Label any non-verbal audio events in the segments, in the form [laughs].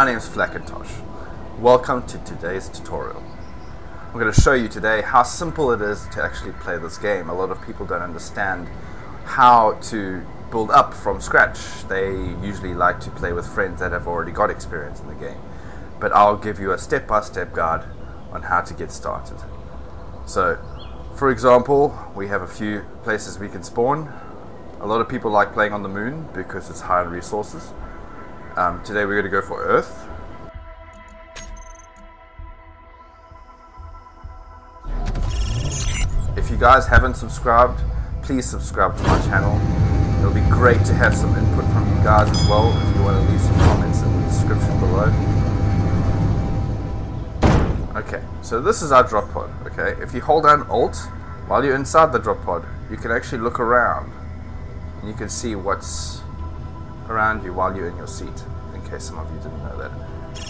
my name is Flakintosh. Welcome to today's tutorial. I'm going to show you today how simple it is to actually play this game. A lot of people don't understand how to build up from scratch. They usually like to play with friends that have already got experience in the game. But I'll give you a step-by-step -step guide on how to get started. So, for example, we have a few places we can spawn. A lot of people like playing on the moon because it's high in resources. Um, today we're going to go for Earth. If you guys haven't subscribed, please subscribe to my channel. It'll be great to have some input from you guys as well if you want to leave some comments in the description below. Okay, so this is our drop pod, okay? If you hold down Alt while you're inside the drop pod, you can actually look around and you can see what's around you while you're in your seat, in case some of you didn't know that.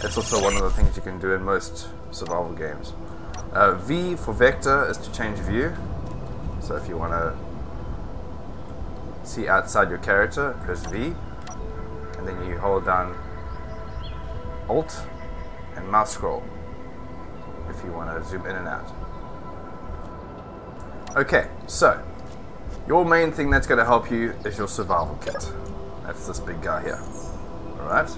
It's also one of the things you can do in most survival games. Uh, v for vector is to change view. So if you want to see outside your character, press V, and then you hold down Alt and mouse scroll if you want to zoom in and out. Okay, so your main thing that's going to help you is your survival kit. That's this big guy here. Alright?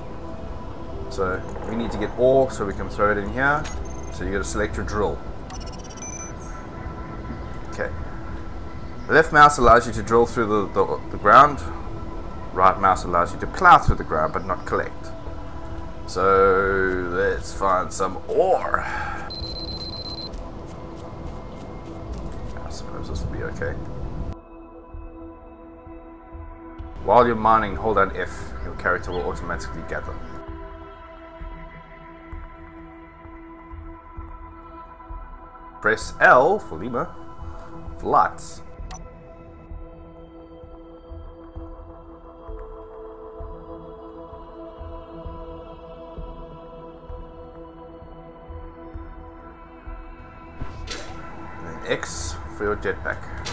So we need to get ore so we can throw it in here. So you got to select your drill. Okay. Left mouse allows you to drill through the, the, the ground. Right mouse allows you to plow through the ground but not collect. So let's find some ore. I suppose this will be okay. While you're mining, hold down if, Your character will automatically gather. Press L for Lima. And X for your jetpack.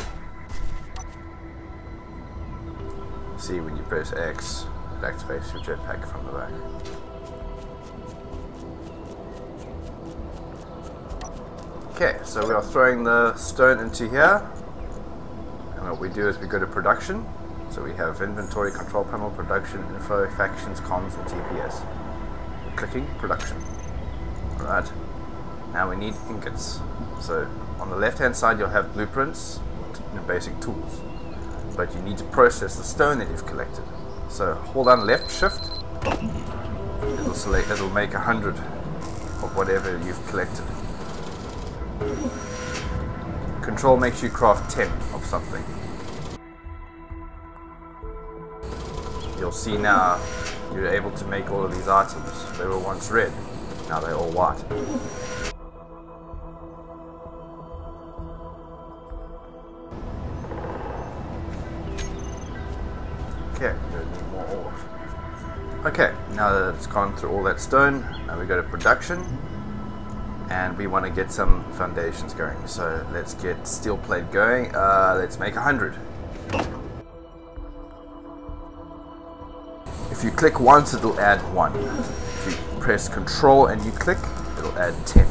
See when you press X, it activates your jetpack from the back. Okay, so we are throwing the stone into here. And what we do is we go to production. So we have inventory, control panel, production, info, factions, comms, and GPS. We're clicking production. Alright. Now we need ingots. So on the left hand side you'll have blueprints and basic tools but you need to process the stone that you've collected. So hold down left shift, it'll select, it'll make a hundred of whatever you've collected. Control makes you craft 10 of something. You'll see now you're able to make all of these items. They were once red, now they're all white. Gone through all that stone, now we go to production. And we want to get some foundations going. So let's get steel plate going. Uh, let's make a hundred. If you click once, it'll add one. If you press control and you click, it'll add 10.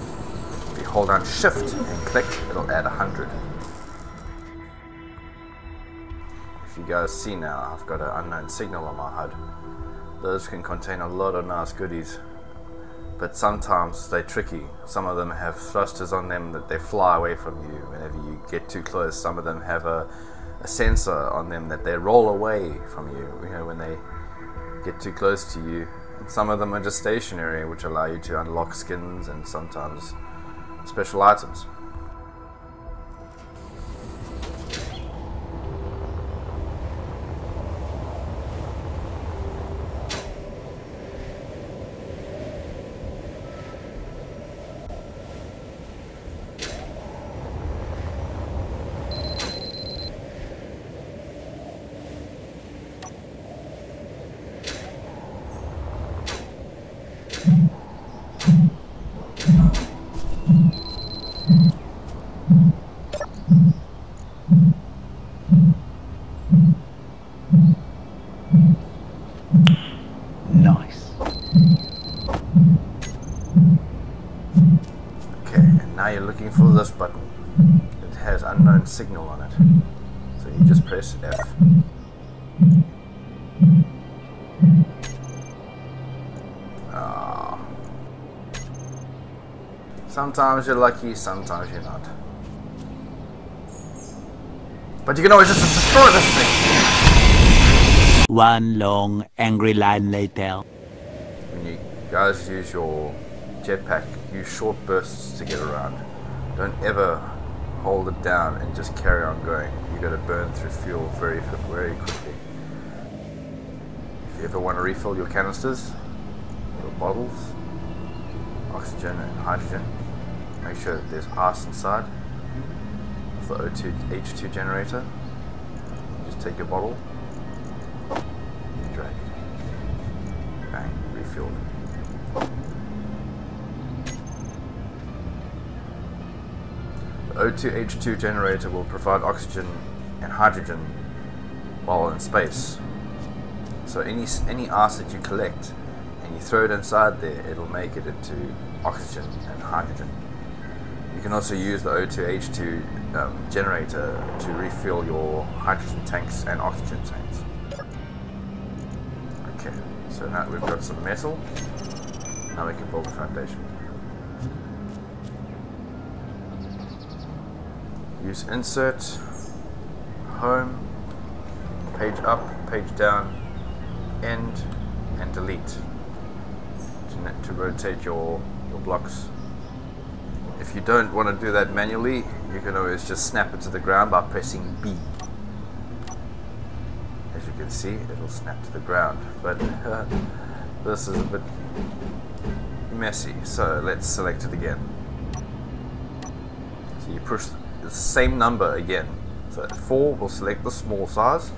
If you hold down shift and click, it'll add 100. If you guys see now, I've got an unknown signal on my HUD. Those can contain a lot of nice goodies. But sometimes they're tricky. Some of them have thrusters on them that they fly away from you whenever you get too close. Some of them have a, a sensor on them that they roll away from you, you know, when they get too close to you. And some of them are just stationary, which allow you to unlock skins and sometimes special items. Signal on it. So you just press F. Ah. Sometimes you're lucky, sometimes you're not. But you can always just destroy this thing! One long, angry line later. When you guys use your jetpack, use short bursts to get around. Don't ever hold it down and just carry on going. You gotta burn through fuel very, very quickly. If you ever want to refill your canisters, your bottles, oxygen and hydrogen, make sure that there's ice inside of the O2 H2 generator. Just take your bottle, drag it. Bang, refilled. The O2 H2 generator will provide oxygen and hydrogen while in space. So any any that you collect and you throw it inside there, it'll make it into oxygen and hydrogen. You can also use the O2H2 um, generator to refill your hydrogen tanks and oxygen tanks. Okay, so now we've got some metal. Now we can build a foundation. Use insert, home, page up, page down, end, and delete to, to rotate your, your blocks. If you don't want to do that manually, you can always just snap it to the ground by pressing B. As you can see, it'll snap to the ground. But uh, [laughs] this is a bit messy, so let's select it again. So you push the same number again. So at 4 we'll select the small size,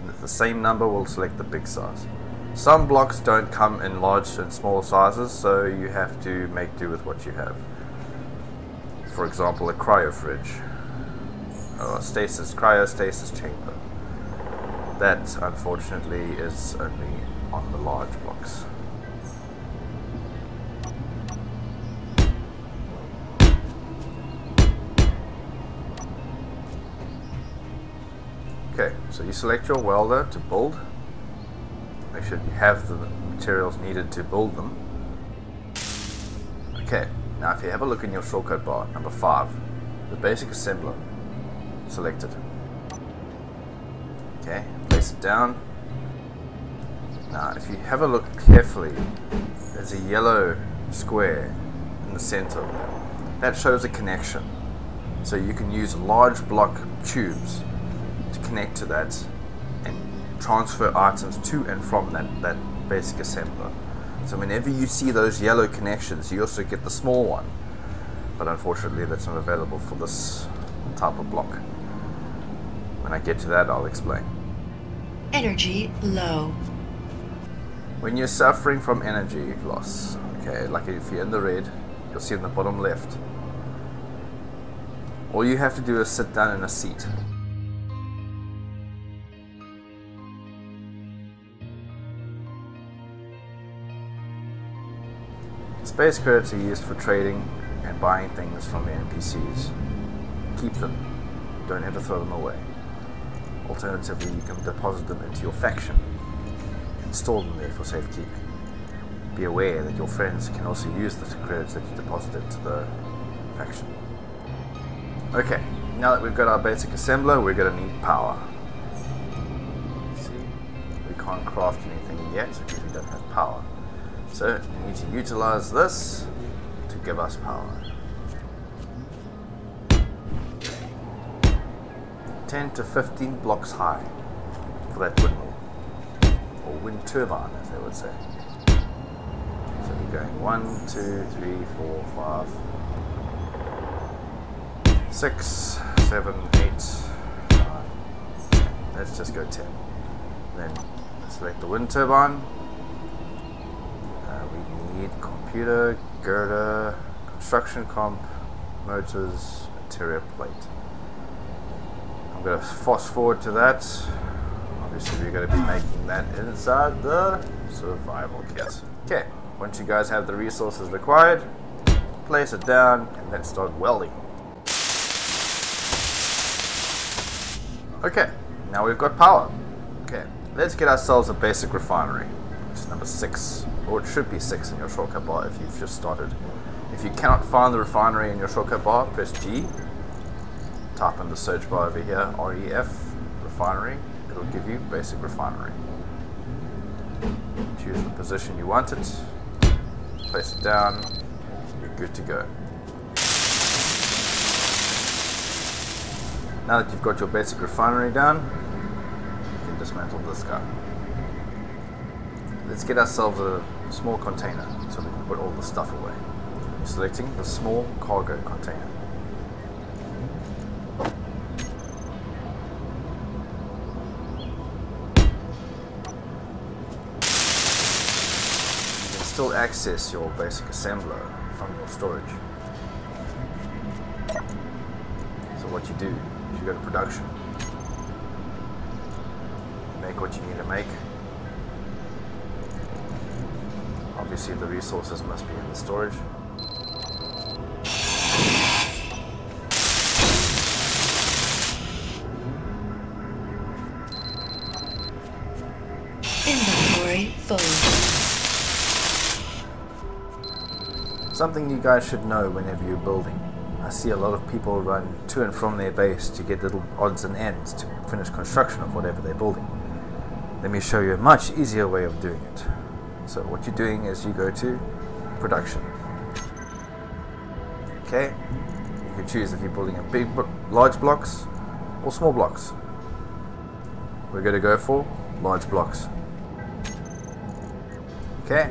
and the same number we'll select the big size. Some blocks don't come in large and small sizes, so you have to make do with what you have. For example, a cryo fridge, or a stasis, cryostasis chamber. That, unfortunately, is only on the large blocks. So you select your welder to build make sure you have the materials needed to build them. Okay, now if you have a look in your shortcut bar, number 5, the basic assembler, select it. Okay, place it down. Now if you have a look carefully, there's a yellow square in the center That shows a connection. So you can use large block tubes connect to that and transfer items to and from that, that basic assembler. So whenever you see those yellow connections, you also get the small one. But unfortunately, that's not available for this type of block. When I get to that, I'll explain. Energy low. When you're suffering from energy loss, okay, like if you're in the red, you'll see in the bottom left. All you have to do is sit down in a seat. Space credits are used for trading and buying things from the NPCs. Keep them. Don't ever throw them away. Alternatively, you can deposit them into your faction and store them there for safekeeping. Be aware that your friends can also use the credits that you deposit into the faction. Okay, now that we've got our basic assembler, we're going to need power. See, we can't craft anything yet because we don't have power. So we need to utilize this to give us power. 10 to 15 blocks high for that windmill. Or wind turbine as they would say. So we're going 1, 2, 3, 4, 5, 6, 7, 8, 9, Let's just go 10. Then select the wind turbine computer, girder, construction comp, motors, interior plate. I'm going to fast forward to that. Obviously, we're going to be making that inside the survival kit. Okay, once you guys have the resources required, place it down, and let's start welding. Okay, now we've got power. Okay, let's get ourselves a basic refinery, number 6, or it should be 6 in your shortcut bar if you've just started. If you cannot find the refinery in your shortcut bar, press G, type in the search bar over here, REF, refinery, it'll give you basic refinery. Choose the position you want it, place it down, you're good to go. Now that you've got your basic refinery done, you can dismantle this guy. Let's get ourselves a small container so we can put all the stuff away. Selecting the small cargo container. You can still access your basic assembler from your storage. So what you do is you go to production, make what you need to make. Obviously the resources must be in the storage. Inventory full. Something you guys should know whenever you're building. I see a lot of people run to and from their base to get little odds and ends to finish construction of whatever they're building. Let me show you a much easier way of doing it. So what you're doing is you go to production. Okay, you can choose if you're building a big, large blocks or small blocks. We're going to go for large blocks. Okay,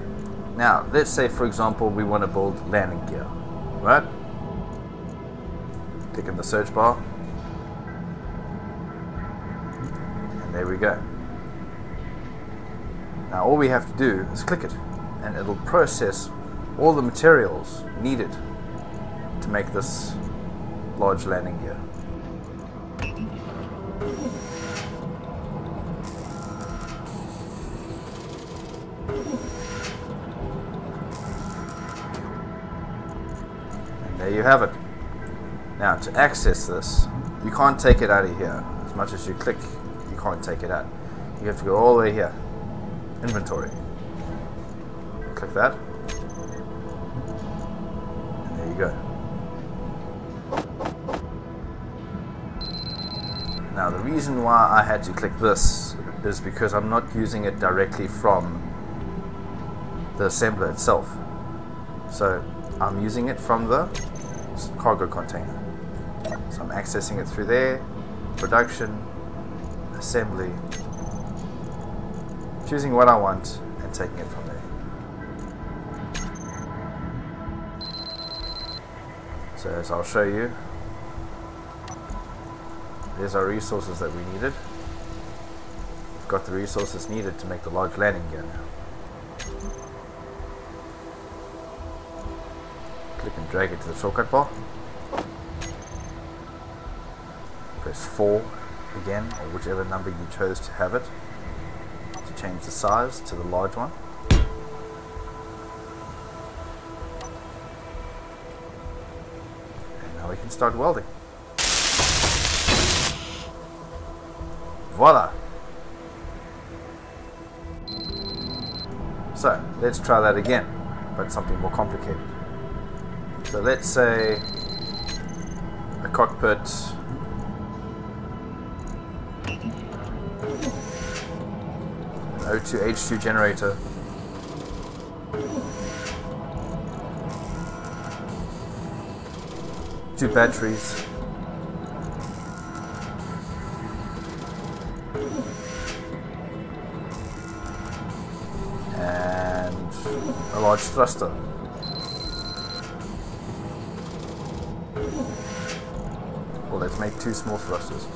now let's say for example we want to build landing gear, right? Click in the search bar, and there we go. Now all we have to do is click it, and it'll process all the materials needed to make this large landing gear. And there you have it. Now to access this, you can't take it out of here. As much as you click, you can't take it out. You have to go all the way here. Inventory. Click that. And there you go. Now the reason why I had to click this is because I'm not using it directly from the assembler itself. So I'm using it from the cargo container. So I'm accessing it through there, production, assembly, choosing what I want and taking it from there. So as I'll show you, there's our resources that we needed. We've got the resources needed to make the large landing gear now. Click and drag it to the shortcut bar. Press 4 again, or whichever number you chose to have it, change the size to the large one. And now we can start welding. Voila! So, let's try that again, but something more complicated. So let's say a cockpit an O2 H2 generator. Two batteries. And a large thruster. Well, let's make two small thrusters.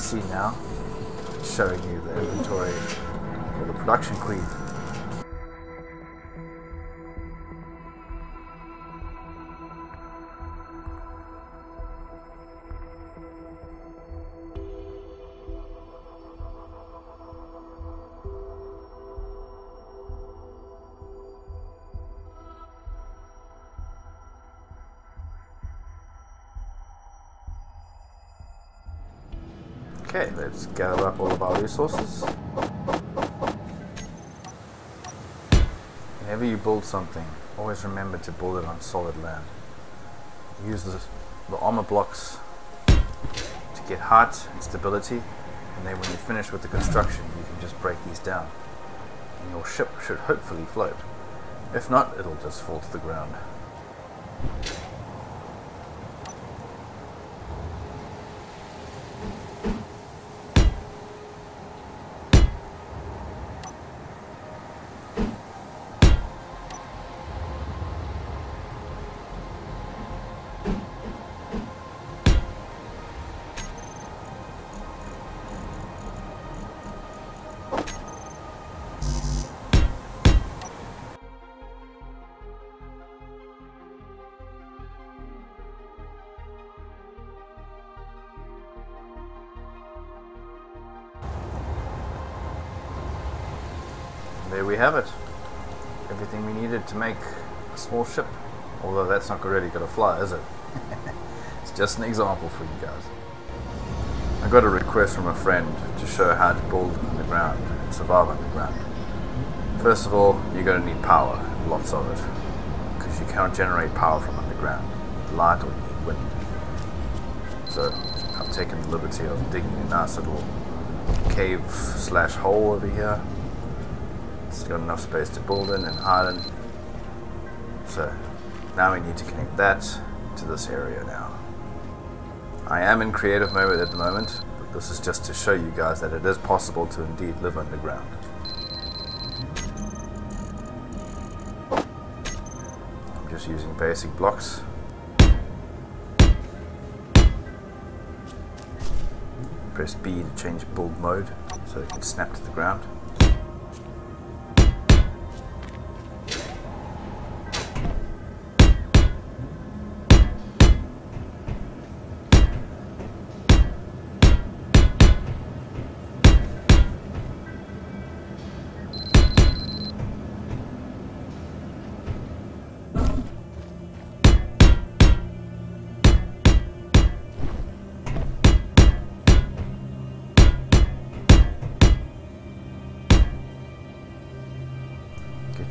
See now, showing you the inventory or the production queen. Okay, let's gather up all of our resources. Whenever you build something, always remember to build it on solid land. Use the, the armor blocks to get height and stability, and then when you finish with the construction, you can just break these down. And your ship should hopefully float. If not, it'll just fall to the ground. There we have it. Everything we needed to make a small ship. Although that's not really going to fly, is it? [laughs] it's just an example for you guys. I got a request from a friend to show how to build underground and survive underground. First of all, you're going to need power, lots of it, because you cannot generate power from underground. Light or you need wind. So I've taken the liberty of digging a nice little cave slash hole over here it's got enough space to build in and hide in. So now we need to connect that to this area now. I am in creative mode at the moment, but this is just to show you guys that it is possible to indeed live underground. I'm just using basic blocks. Press B to change build mode so it can snap to the ground.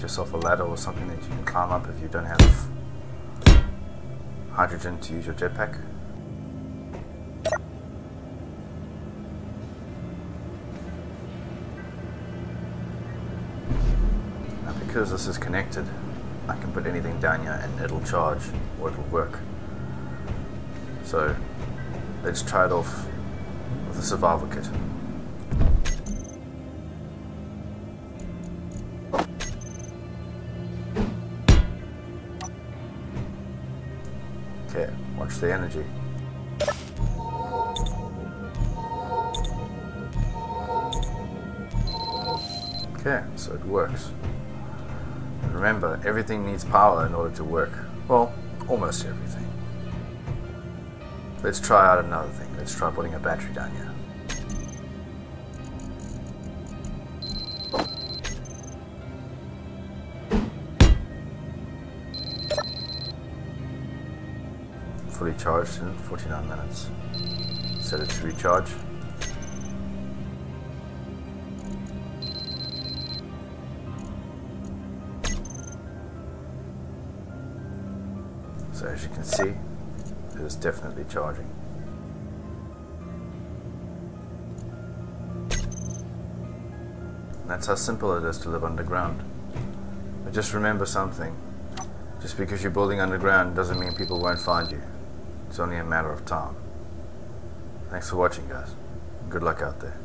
Yourself a ladder or something that you can climb up if you don't have hydrogen to use your jetpack. Now because this is connected, I can put anything down here and it'll charge or it'll work. So let's try it off with a survival kit. The energy. Okay, so it works. And remember, everything needs power in order to work. Well, almost everything. Let's try out another thing. Let's try putting a battery down here. Fully charged in 49 minutes. Set it to recharge. So as you can see, it is definitely charging. That's how simple it is to live underground. But just remember something. Just because you're building underground doesn't mean people won't find you. It's only a matter of time. Thanks for watching, guys. Good luck out there.